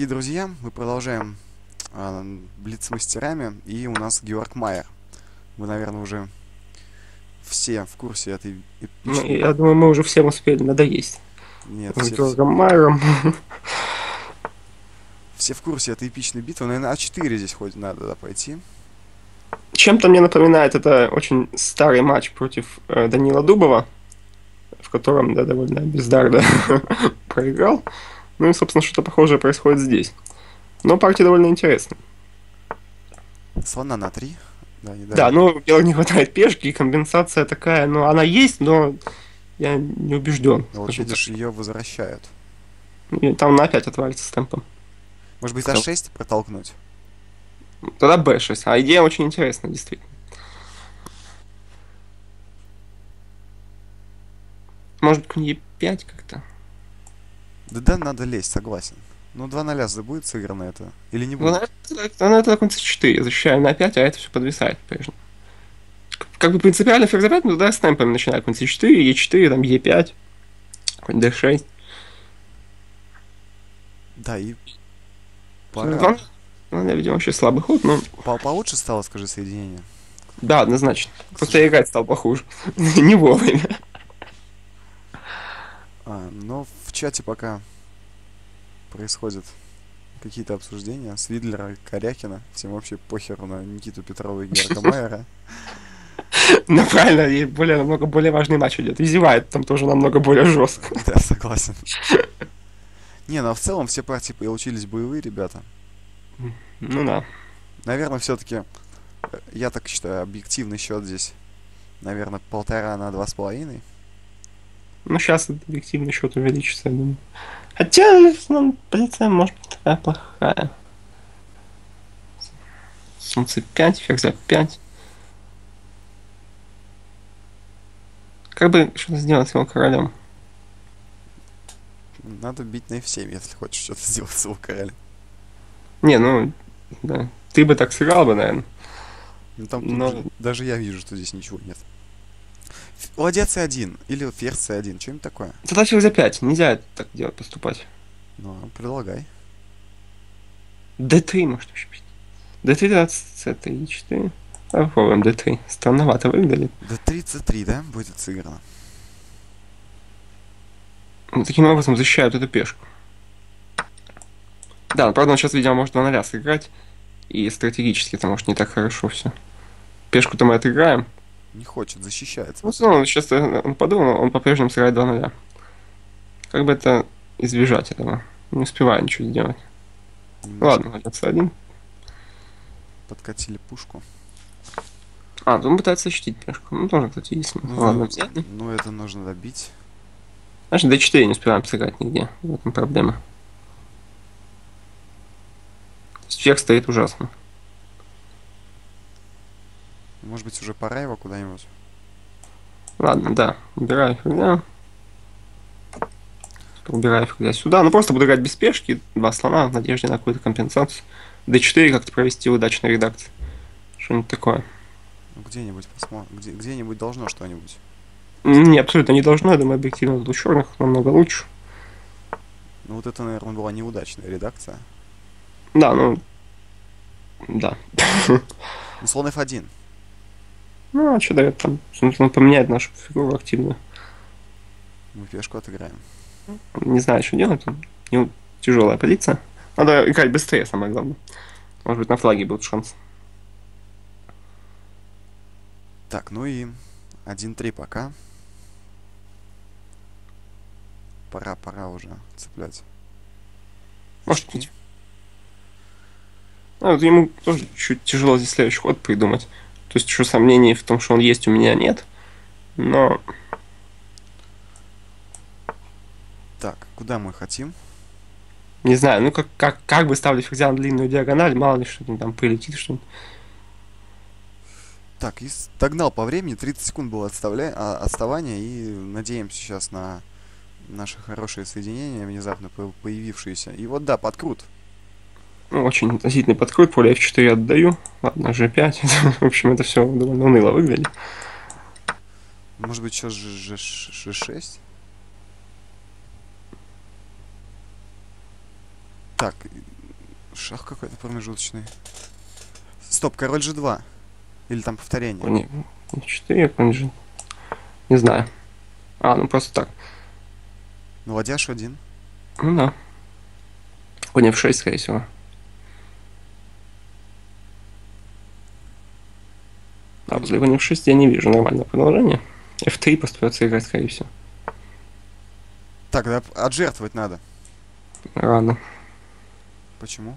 дорогие друзья, мы продолжаем э, блиц-мастерами, и у нас Георг Майер. Вы, наверное, уже все в курсе этой Ну, эпичной... я думаю, мы уже всем успели надоесть. Нет, С все, Георгом Майером. все в курсе этой эпичной битвы. Наверное, А4 здесь хоть надо да, пойти. Чем-то мне напоминает это очень старый матч против э, Данила Дубова, в котором, да, довольно бездарно проиграл. Ну и, собственно, что-то похожее происходит здесь. Но партия довольно интересная. Слона на 3. Да, не Да, ну, Георг не хватает пешки, и компенсация такая, ну, она есть, но я не убежден. Но вот скажем видишь, ее возвращают. И Там она опять отвалится с темпом. Может быть, Что? А6 протолкнуть? Тогда B6. А идея очень интересная, действительно. Может, к E5 как-то? Да, надо лезть, согласен. Ну, 2 0 да будет сыграно это? Или не Ну, будет? это, на это конце 4. Защищаю на 5, а это все подвисает прежде. Как бы принципиально ферзь 5, ну да, с темпами начинаю конце 4, Е4, там Е5, какой-нибудь D6. Да, и... Два- Пора. Ну, я, видимо, вообще слабый ход, но По- Получше стало, скажи, соединение? да, однозначно. Просто играть стал похуже. Не вовремя. Но в чате пока происходят какие-то обсуждения с Видлера, Корякина. Всем вообще похеру на Никиту Петрова и Георга Майера. Ну, правильно, и более, намного более важный матч идет. И зевает там тоже намного более жестко. Да, согласен. Не, ну а в целом все партии получились боевые, ребята. Ну да. Наверное, все-таки, я так считаю, объективный счет здесь, наверное, полтора на два с половиной. Ну, сейчас объективный счет увеличится, я думаю. Хотя, ну, позиция может быть такая плохая. Солнце 5, ферзь 5. Как бы что-то сделать с его королем? Надо бить на F7, если хочешь что-то сделать с его королем. Не, ну, да. Ты бы так сыграл бы, наверное. Ну там Но- даже я вижу, что здесь ничего нет. Ладья C1 или ферзь C1, что-нибудь такое. Тогда ферзь 5. Нельзя так делать, поступать. Ну, предлагай. D3 может вообще бить. D3, да, C3, 4. Попробуем D3. Странновато выглядит. D3, C3, да, будет сыграно. Ну, Таким образом защищают эту пешку. Да, но, правда, он сейчас, видимо, может 2 0 сыграть. И стратегически это может не так хорошо все. Пешку-то мы отыграем. Не хочет, защищается. Ну, равно, сейчас он подумал, он по-прежнему сыграет 2 0 Как бы это избежать этого? Не успеваю ничего сделать. Немножко Ладно, ладно, один. Подкатили пушку. А, он пытается защитить пешку. Ну, тоже, кстати, есть. Ну, Ладно, ну, взяли. ну, это нужно добить. Значит, d4 не успеваем сыграть нигде. В этом проблема. Ферзь стоит ужасно. Может быть, уже пора его куда-нибудь. Ладно, да. Убираю ферзя. Убираю ферзя сюда. Ну, просто буду играть без пешки. Два слона в надежде на какую-то компенсацию. d4 как-то провести удачной редакции. Что-нибудь такое. Ну, где-нибудь посмотрим. Где- где-нибудь должно что-нибудь. Не, абсолютно не должно. Я думаю, объективно у черных намного лучше. Ну, вот это, наверное, была неудачная редакция. Да, ну... Да. Ну, слон F1. Ну, а что дает там? Он поменяет нашу фигуру активно. Мы пешку отыграем. Не знаю, что делать. Не... Тяжелая позиция. Надо играть быстрее, самое главное. Может быть, на флаге будет шанс. Так, ну и 1-3 пока. Пора, пора уже цеплять. Может Очки. быть. А, вот ему тоже чуть тяжело здесь следующий ход придумать. То есть еще сомнений в том, что он есть, у меня нет. Но Так, куда мы хотим? не знаю, ну как, как, как бы ставлю ферзя на длинную диагональ, мало ли что там прилетит, что Так, и догнал по времени, 30 секунд было отставля... а, отставание, и надеемся сейчас на наши хорошие соединения, внезапно по- появившиеся. И вот да, подкрут. Ну, очень относительный подкрут, поле f4 отдаю. Ладно, g5. В общем, это все довольно уныло выглядит. Может быть, сейчас же G6? Так, шах какой-то промежуточный. Стоп, король G2. Или там повторение? Не, не 4, конь же. Не знаю. А, ну просто так. Ну, ладья H1. Ну да. Конь F6, скорее всего. А возле коня F6 я не вижу нормального продолжения. F3 постарается играть, скорее всего. Так, да, отжертвовать надо. Рано. Почему?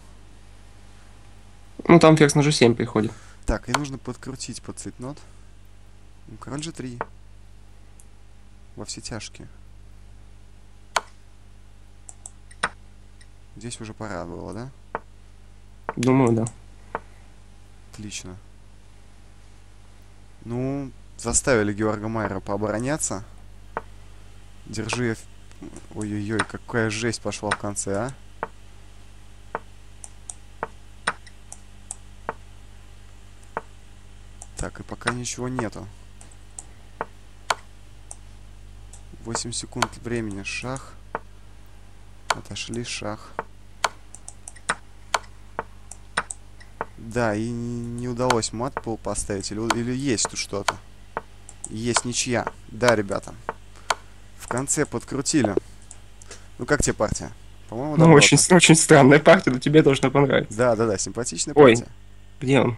Ну там ферзь на G7 приходит. Так, и нужно подкрутить под цитнот. Ну, король G3. Во все тяжкие. Здесь уже пора было, да? Думаю, да. Отлично. Ну, заставили Георга Майера пообороняться. Держи... Ой-ой-ой, какая жесть пошла в конце, а? Так, и пока ничего нету. 8 секунд времени. Шах. Отошли, шах. Да, и не удалось мат пол поставить. Или, или есть тут что-то? Есть ничья. Да, ребята. В конце подкрутили. Ну, как тебе партия? По-моему, Ну, очень, очень странная партия, но тебе должна понравиться. Да, да, да, симпатичная Ой. партия. Где он?